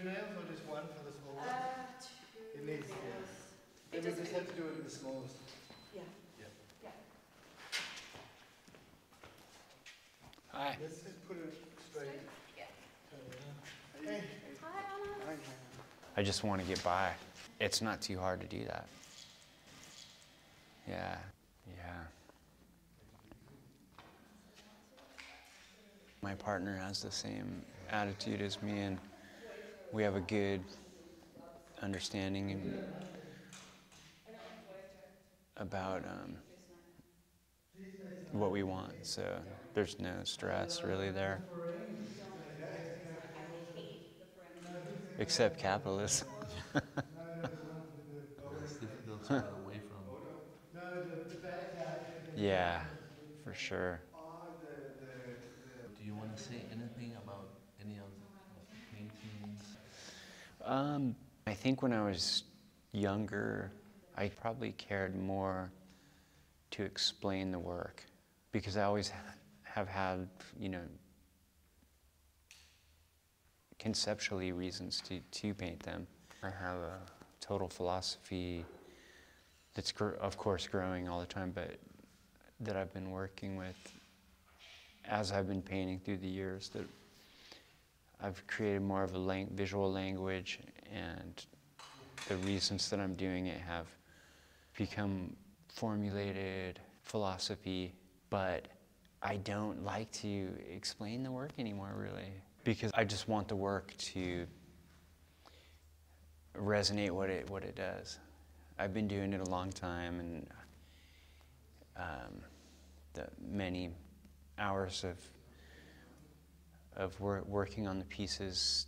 Two nails or just one for the small one? Uh, two It needs- yeah. nails. Then It we doesn't. just have to do it in the smallest. Yeah. Yeah. Yeah. Hi. Let's just put it straight. Yeah. Hey. Hi, Anna. I just want to get by. It's not too hard to do that. Yeah, yeah. My partner has the same attitude as me, and we have a good understanding and about um, what we want. So there's no stress really there, except capitalism. It's difficult to get away from. Yeah, for sure. Do you want to say anything about any of the paintings? Um, I think when I was younger, I probably cared more to explain the work because I always ha- have had, you know, conceptually reasons to, to paint them. I have a total philosophy that's, of course, growing all the time, but that I've been working with as I've been painting through the years that I've created more of a lang- visual language, and the reasons that I'm doing it have become formulated philosophy, but I don't like to explain the work anymore, really, because I just want the work to resonate what it what it does. I've been doing it a long time, and um, the many hours of of wor- working on the pieces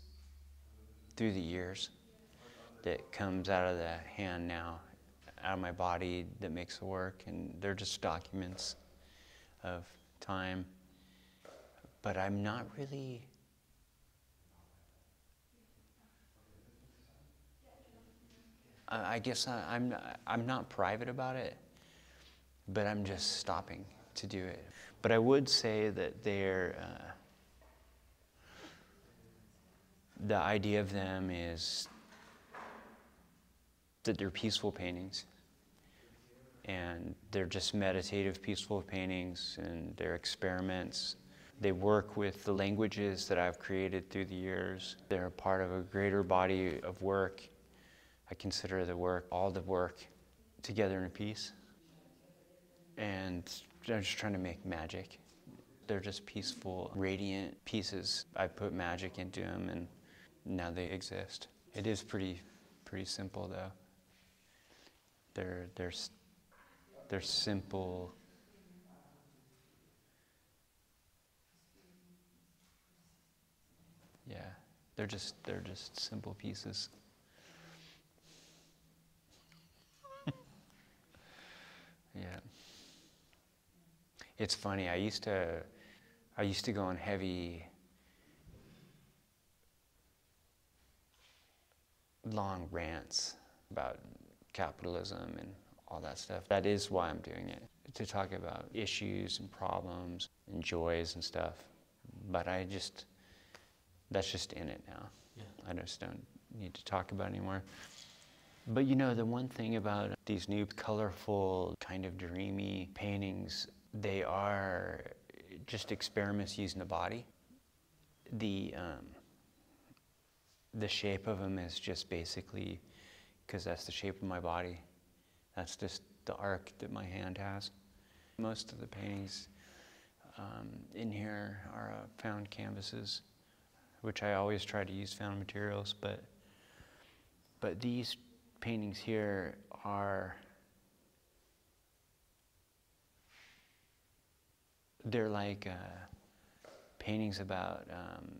through the years that comes out of the hand now, out of my body that makes the work, and they're just documents of time. But I'm not really. I guess I, I'm not, I'm not private about it, but I'm just stopping to do it. But I would say that they're. Uh, the idea of them is that they're peaceful paintings. And they're just meditative peaceful paintings and they're experiments. They work with the languages that i've created through the years. They're a part of a greater body of work. I consider the work all the work together in a piece. And i'm just trying to make magic. They're just peaceful radiant pieces. I put magic into them and now they exist. It is pretty, pretty simple though. They're they're they're simple. Yeah, they're just they're just simple pieces. yeah. It's funny. I used to I used to go on heavy long rants about capitalism and all that stuff. That is why I'm doing it, to talk about issues and problems and joys and stuff. But I just, that's just in it now. Yeah. I just don't need to talk about it anymore. But you know, the one thing about these new colorful, kind of dreamy paintings, they are just experiments using the body. The, um, the shape of them is just basically because that's the shape of my body. That's just the arc that my hand has. Most of the paintings um, in here are uh, found canvases, which I always try to use found materials, but but these paintings here are they're like uh, paintings about um,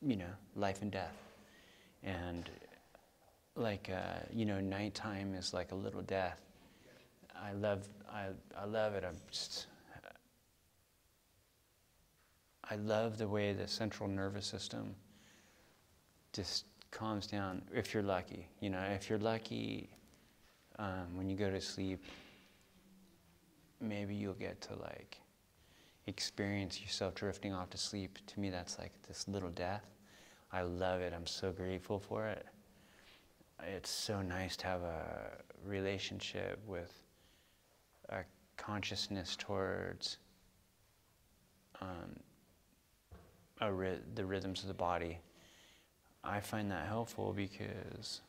you know life and death and like uh, you know nighttime is like a little death. I love i, I love it. I'm just i love the way the central nervous system just calms down if you're lucky you know. If you're lucky um, when you go to sleep maybe you'll get to like experience yourself drifting off to sleep. To me that's like this little death I love it. I'm so grateful for it. It's so nice to have a relationship with a consciousness towards um, ry- the rhythms of the body. I find that helpful because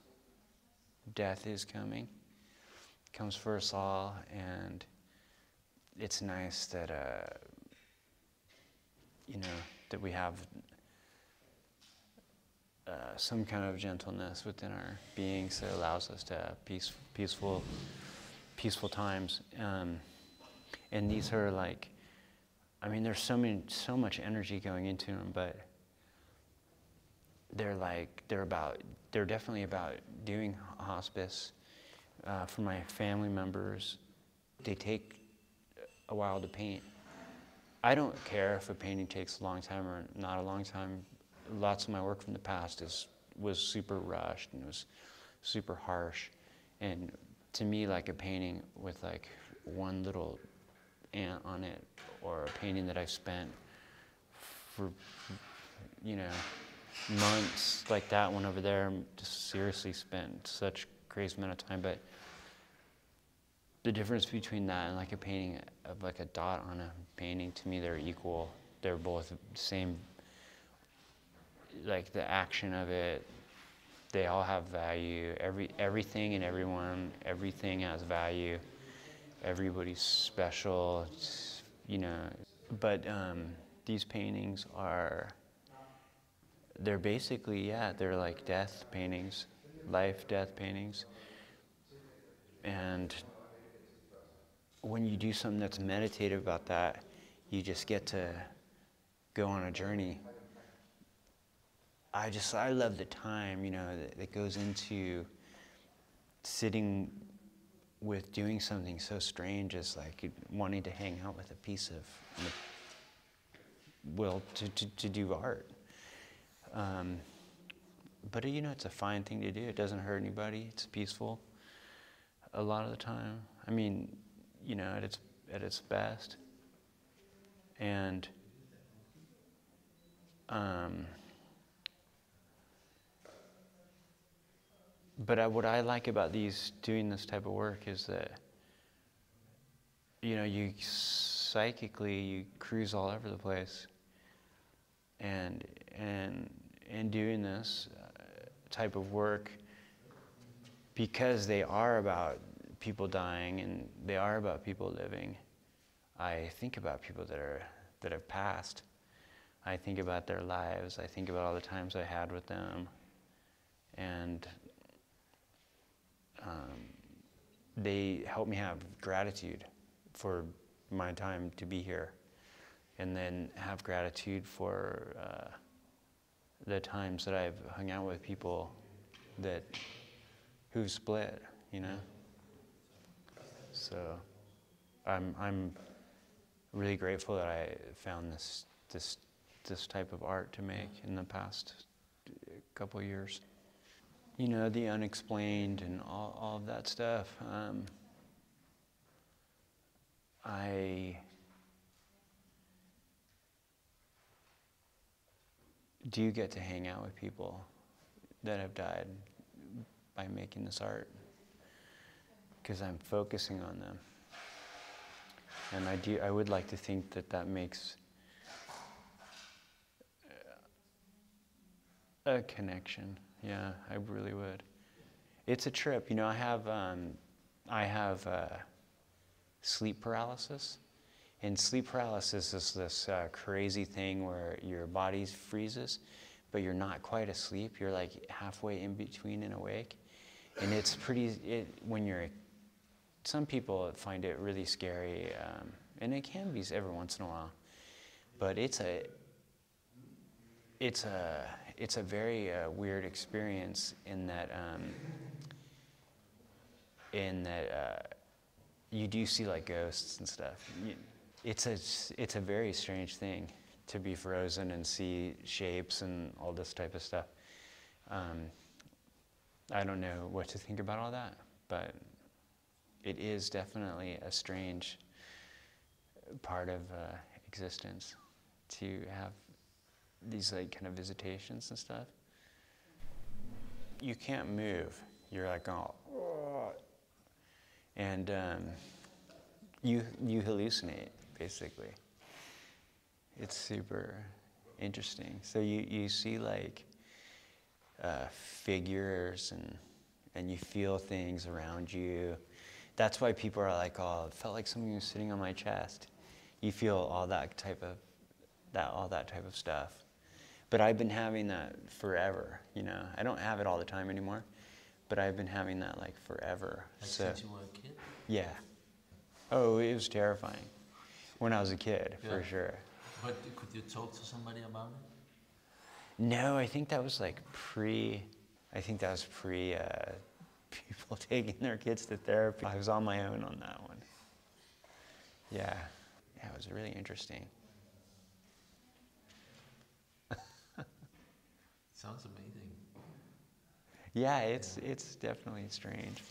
death is coming, comes for us all, and it's nice that uh, you know that we have some kind of gentleness within our beings that allows us to have peace, peaceful, peaceful times. Um, and these are like, I mean, there's so many, so much energy going into them, but they're like, they're about, they're definitely about doing hospice uh, for my family members. They take a while to paint. I don't care if a painting takes a long time or not a long time. Lots of my work from the past is was super rushed and was super harsh. And to me, like a painting with like one little ant on it, or a painting that I've spent for you know months, like that one over there, just seriously spent such crazy amount of time. But the difference between that and like a painting of like a dot on a painting to me they're equal they're both the same like the action of it they all have value. Every everything and everyone everything has value. Everybody's special. It's, you know but um, these paintings are they're basically yeah they're like death paintings life death paintings. And when you do something that's meditative about that, you just get to go on a journey. I just, I love the time, you know, that, that goes into sitting with doing something so strange as like wanting to hang out with a piece of, well, to, to, to do art. Um, but you know, it's a fine thing to do. It doesn't hurt anybody. It's peaceful. A lot of the time. I mean, you know, at its at its best. And um, but I, what I like about these doing this type of work is that you know you psychically you cruise all over the place, and and in doing this uh, type of work because they are about people dying and they are about people living. I think about people that are that have passed. I think about their lives. I think about all the times I had with them, and um, they help me have gratitude for my time to be here, and then have gratitude for uh, the times that I've hung out with people that who've split. You know. So I'm, I'm really grateful that I found this, this, this type of art to make in the past couple years. You know, the unexplained and all, all of that stuff. Um, I do you get to hang out with people that have died by making this art because I'm focusing on them. And I, do, I would like to think that that makes a connection. Yeah, I really would. It's a trip. You know, I have, um, I have uh, sleep paralysis. And sleep paralysis is this uh, crazy thing where your body freezes, but you're not quite asleep. You're like halfway in between and awake. And it's pretty, it, when you're some people find it really scary, um, and it can be every once in a while. But it's a it's a it's a very uh, weird experience in that um, in that uh, you do see like ghosts and stuff. It's a it's a very strange thing to be frozen and see shapes and all this type of stuff. Um, I don't know what to think about all that, but it is definitely a strange part of uh, existence to have these like kind of visitations and stuff. You can't move. You're like oh, and um, you you hallucinate basically. It's super interesting. So you, you see like uh, figures and and you feel things around you. That's why people are like, oh, it felt like something was sitting on my chest. You feel all that type of that all that type of stuff. But I've been having that forever, you know. I don't have it all the time anymore, but I've been having that like forever. Like so since you were a kid? yeah. Oh, it was terrifying when I was a kid, for sure. But could you talk to somebody about it? No, I think that was like pre. I think that was pre uh, people taking their kids to therapy. I was on my own on that one. Yeah, yeah, it was really interesting. Sounds amazing. Yeah, it's it's definitely strange.